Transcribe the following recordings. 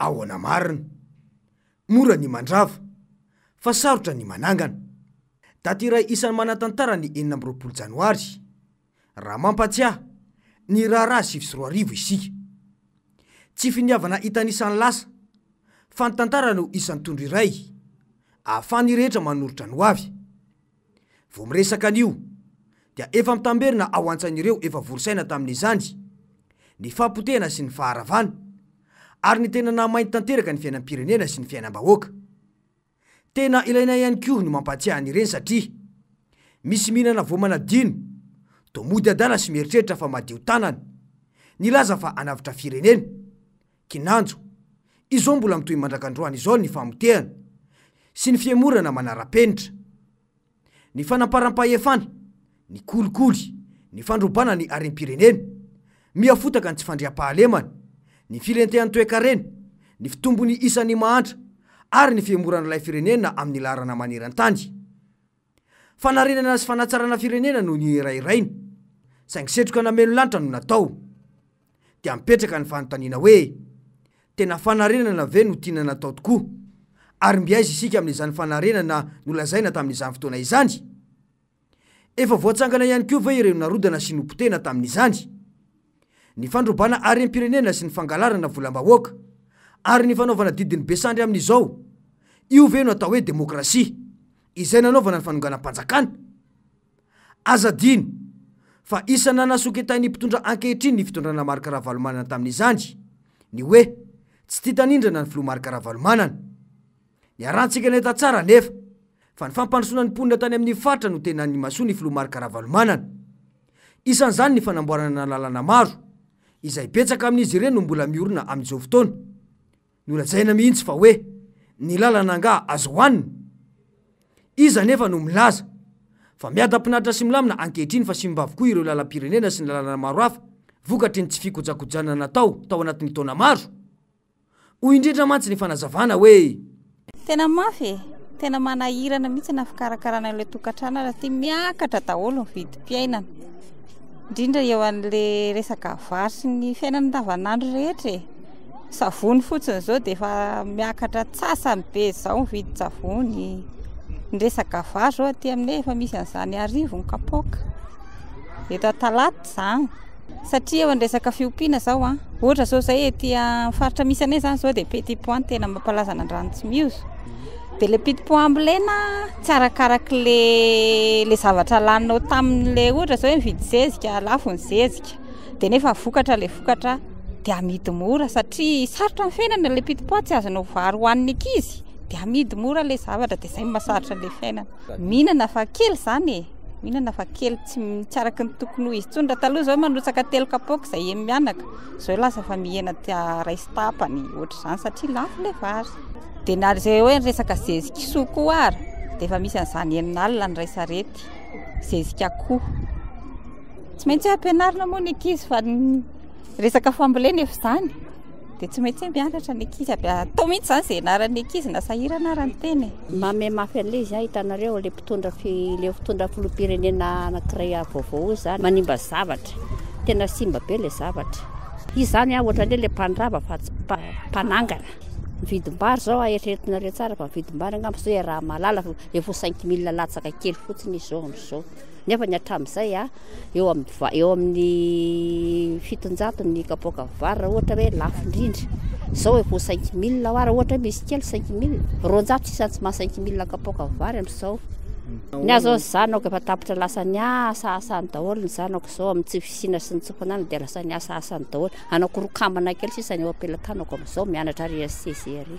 Ahoana marina? Mora ny mandrava, fa sarotra ny manangana. Daty iray isan'ny manan-tantara ny enina amby roapolo janoary. Raha mampatsiahy ny raharaha sivy sy roa arivo isika. Tsy finiavana hitanisa ny lasa, fa ny tantara no isan'ny tondro iray ahafahan'ny rehetra manoritra ny ho avy. Vao miresaka an'io, dia efa mitamberina ao antsain'ireo efa vory saina tamin'izany ny fahapotehana sy ny faharavana, ary ny tena nahamainty tanteraka ny fiainam-pirenena sy ny fiainam-bahoaka. Tena ilaina ihany koa ny mampatsiahy an'ireny satria misy mihinana vao manadino, toa mody adala sy mieritreritra fa madio tanana. Nilaza fa hanavotra firenena. Kinanjo, izao mbola mitohy mandrak'androany izao ny famotehana sy ny fihemorana manara-penitra. ny fanamparam-pahefana, ny kolikoly, ny fandrobana ny harem-pirenena, miha fotaka ny tsy fandriampahalemana, ny filentehan'ny toekarena, ny fitombon'ny isan'ny mahantra ary ny fihemoran'ilay firenena amin'ny laharana maneran-tany. Fanarenana sy fanatsarana firenena no nihirahiraina, saingy setroka namelo lanitra no natao. Dia mipetraka ny fanontaniana hoe, tena fanarenana ve no tiana natao tokoa? Ary mby aiza isika amin'izany fanarenana nolazaina tamin'izany fotoana izany? Efa voatsangana ihany koa ve ireo narodana sy nopotehina tamin'izany? Ny fandrobana harem-pirenena sy ny fangalarana volam-bahoaka, ary ny fanaovana didin'ny be sandry amin'izao, io ve no atao hoe demokrasia, izay nanaovana ny fanonganam-panjakana? Aza adino fa isan'ny nanasoketain'ny mpitondra ankehitriny ny fitondrana Marc Ravalomanana tamin'izany ny hoe tsy tia tanindrana ny filoha Marc Ravalomanana. Niarahantsika nahita tsara anefa fa ny fampandrosoana ny mponina tany amin'ny faritra no tena nimasoan'ny filoha Marc Ravalomanana. Isan'izany ny fanamboarana lalana maro izay betsaka amin'izy ireny no mbola miorina amin'izao fotoana. Nolazaina mihitsy fa hoe ny lalana angaha azo hohanina? Iza anefa no milaza fa miadam-pinaritra sy milamina ankehitriny fa simba avokoa ireo lalam-pirenena sy ny lalana maro hafa vokatry ny tsy fikojakojana natao tao anatin'ny taona maro? Hoy indrindra mantsy ny fanazavana hoe. Tena mafy e! Tena manahirana mihitsy na fikarakarana ilay tokantrano ary aty miakatra daholo ny vidim-piainana, indrindra eo an'ilay resaka vary sy ny fiainana andavan'andro rehetra e! Savony fotsiny izao dia efa miakatra antsasany be izao ny vidin-tsavony, ny resaka vary izao aty aminay efa misy an'izany arivo ny kapoaka, eto Antalata izany. Satria eo an-dresaka fiompiana zao an, ohatra zao zay ety amin'ny faritra misy anay zany zao dia petit pois no tena mampalaza ny andranotsimihozo. Dia ilay petit pois ambolena tsy arakaraky ilay ilay zavatra laninao tamin'ilay ohatra zao hoe mividy zezika, lafo ny zezika dia nefa vokatra ilay vokatra dia amidy mora satria sarotra ny fiainana, ilay petit pois tsy azonao vary hohanin'ny ankizy dia amidy mora ilay zavatra dia izay no mahasarotra ilay fiainana. Mihinana fa kely izany e! Mihinana fa kely tsy tsy araka ny tokony ho izy intsony. Raha taloha izao manotsaka telo kapoaka izay eny mianaka, izao lasa fa mihena iray sy tapany ohatr'izany satria lafo ilay vary. Dia na izay hoe ny resaka zezikisoa koa ary dia efa misy an'izany enin'alina ny iray sarety, zezik'akoho. Tsy maintsy hoe ampianarina moa ny ankizy fa ny resaka fambolena efa izany dia tsy maintsy mianatra ny ankizy aby. Atao mihitsy izany izay ianaran'ny ankizy na sahirana ary ny tena e. Mamy mafy an'ilay izy, hitanareo ilay Mitondra ilay fitondra filoham-pirenena anankiray vaovao io izany, manimba zavatra, tena simba be ilay zavatra. Izy izany ohatran'ny ilay mpandrava fa tsy mpanangana. Ny vidim-bary izao aeritreretinareo tsara fa ny vidim-bary angamba izao iaraha-mahalala, efa ho cinq mille latsaka kely fotsiny izy izao amin'izao. Nefa ny hatramin'izay eo amin'ny va- eo amin'ny fitonjato ny kapoaka vary raha ohatra hoe lafo indrindra zao efa ho cinq mille ho aho raha ohatra hoe misy kely cinq mille roanjato sisa tsy maha cinq mille kapoaka vary amin'izao ny azo azy zanako efa tapitra lasa ny asa asany daholo ny zanako izao amin'ny tsy fisiana sy ny tsy fananana dia lasa ny asa asany daholo anako roa kambana kely sisa ny eo am-pelatanako amin'izao mianatra ary SCG ary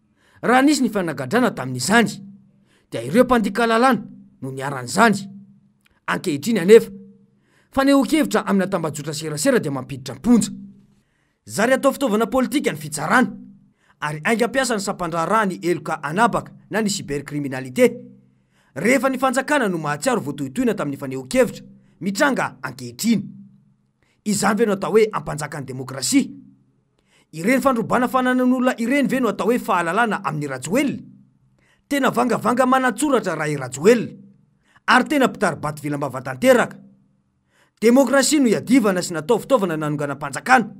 Raha nisy ny fanagadrana tamin'izany, dia ireo mpandika lalàna no niharan'izany. Ankehitriny anefa, fanehoan-kevitra amina tambajotra serasera dia mampiditra am-ponja. Zary atao fitaovana politika ny fitsarana, ary aingam-piasan'ny sampan-draharaha ny heloka anabaka na ny cybercriminalité. Rehefa ny fanjakana no mahatsiaro voatohitohina tamin'ny fanehoan-kevitra, mitranga ankehitriny. Izany ve no atao hoe hampanjaka ny demokrasia? Ireny fandrobana fananan'olona ireny ve no atao hoe fahalalana amin'i Rajoelina? Tena vangavanga manantsoratra raha i Rajoelina. Ary tena mpitari-bato vilam-bava tanteraka. Demokrasia no iadivana sy natao fitaovana nanonganam-panjakana.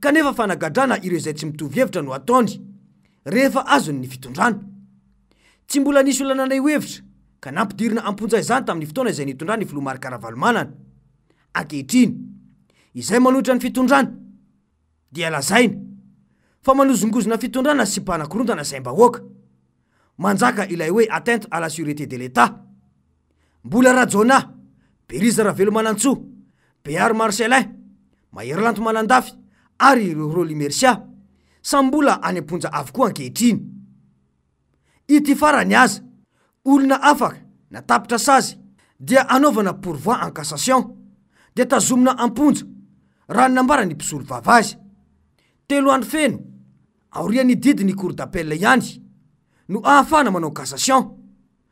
Kanefa fanagadrana ireo izay tsy mitovy hevitra no ataony, rehefa azony ny fitondrana. Tsy mbola nisy olona nanaiho hevitra, ka nampidirina am-ponja izany tamin'ny fotoana izay nitondran'ny filoha Marc Ravalomanana. Ankehitriny, izay manohitra ny fitondrana dia lazaina fa manozongozona fitondrana sy mpanakorontana saim-bahoaka. Manjaka ilay hoe atteinte à la surete de l'Etat. Mbola Rajaonah, Beriza Ravelomanantsoa, Béhary Marcellin, Maherilanto Malandafy ary ireo Rolly Mercia, samy mbola any am-ponja avokoa ankehitriny. Ity farany aza, olona afaka na tapitra sazy dia anaovana pourvoi en cassation dia tazomina am-ponja, raha ny nambaran'ny mpisolovava azy. Telo andro feno, aorian'ny didin'ny cour d'appel ihany, no ahafahana manao cassation.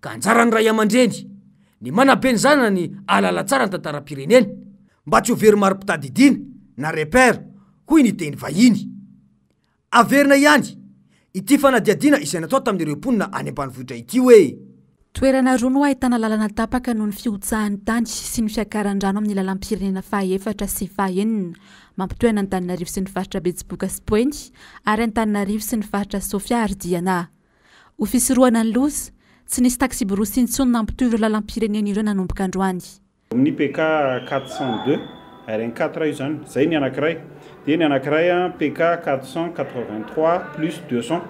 ka anjaran'ny ray aman-dreny ny manabe ny zanany hahalala tsara ny tantaram-pireneny mba tsy ho very mari-pitadidiana na repère hoy ny teny vahiny. Averina ihany ity fanadihadiana izay natao tamin'ireo mponina any ambanivohitra ity hoe. Toerana roa no ahitana lalana tapaka noho ny fihotsahan'ny tany sy ny fiakaran'ny rano amin'ny lalam-pirenena fahaefatra sy fahenina mampitohy an'Antananarivo sy ny faritra Betsiboka sy Boeny ary Antananarivo sy ny faritra Sofia ary Diana. Ho fisorohana ny loza, tsy nisy taksiborosy intsony nampitohy ireo lalam-pirenena ireo nanomboka androany. Amin'ny PK quatre cent deux RN quatre io izany, izay ny anankiray, dia ny anankiray PK quatre cent quatre vingt trois plus deux cent,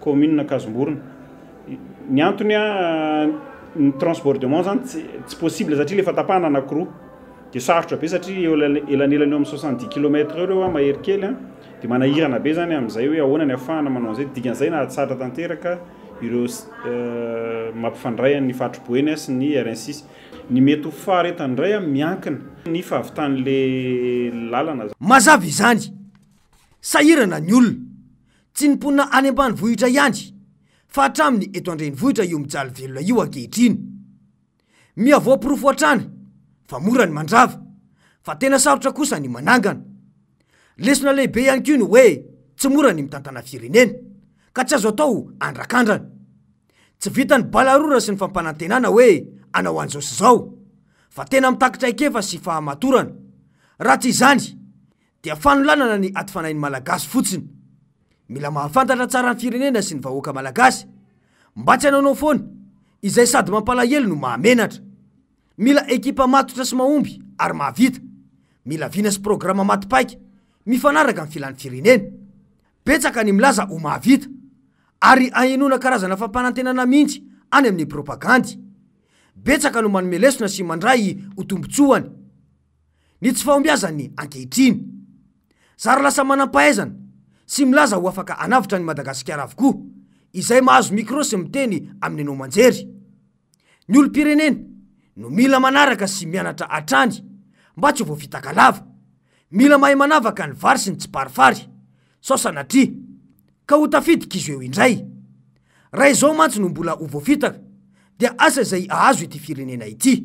kaominina Ankazomborona. Ny antony, ny transbordement izany tsy tsy possible satria ilay efa tapahana anankiroa, dia sarotra be satria eo elanelany eo amin'ny soixante dix kilomètre eo ireo mahery kely an! Dia manahirana be izany amin'izay hoe ahoana ny afahana manao an'izay. Dikan'izay nahatsatra tanteraka ireo mampifandray an'ny fatrobohena sy ny rnc. Ny mety ho faharetany indray miankina amin'ny fahavitan'ilay lalana. Mazava izany. Sahirana ny olona. Tsy ny mponina any ambanivohitra ihany fa hatramin'ny eto an-drenivohitra io mijaly velona io ankehitriny. Miha voaporofo hatrany fa mora ny mandrava, fa tena sarotra kosa ny manangana. Lesona lehibe ihany koa ny hoe tsy mora ny mitantana firenena, ka tsy azo atao andrakandrana. Tsy vitan'ny balarora sy ny fampanantenana hoe anao an'izao sy izao, fa tena mitaky traikefa sy fahamatorana. Raha tsy izany, dia fanolanana ny ady fanahin'ny Malagasy fotsiny. Mila mahafantatra tsara ny firenena sy ny vahoaka Malagasy. Mba tsy hanaonao foana, izay sady mampalahelo no mahamenatra. Mila ekipa matotra sy mahomby ary mahavita. Mila vina sy programa maty paika, mifanaraka amin'ny filan'ny firenena. Betsaka ny milaza ho mahavita, ary ahenoana karazana fampanantenana mihitsy any amin'ny propagandy. Betsaka no manome lesona sy mandray ho tombontsoany. Ny tsy fahombiazany ankehitriny. Zary lasa manam-pahaizana sy milaza ho afaka hanavotra an'i Madagasikara avokoa izay mahazo micro sy miteny amin'ny haino aman-jery. Ny olom-pirenena no mila manaraka sy mianatra hatrany mba tsy ho voafitaka lava. Mila mahay manavaka ny vary sy ny tsiparifary sao sanatria ka ho tafidik'izo eo indray. Raha izao mantsy no mbola ho voafitaka dia asa izay hahazo ity firenena ity.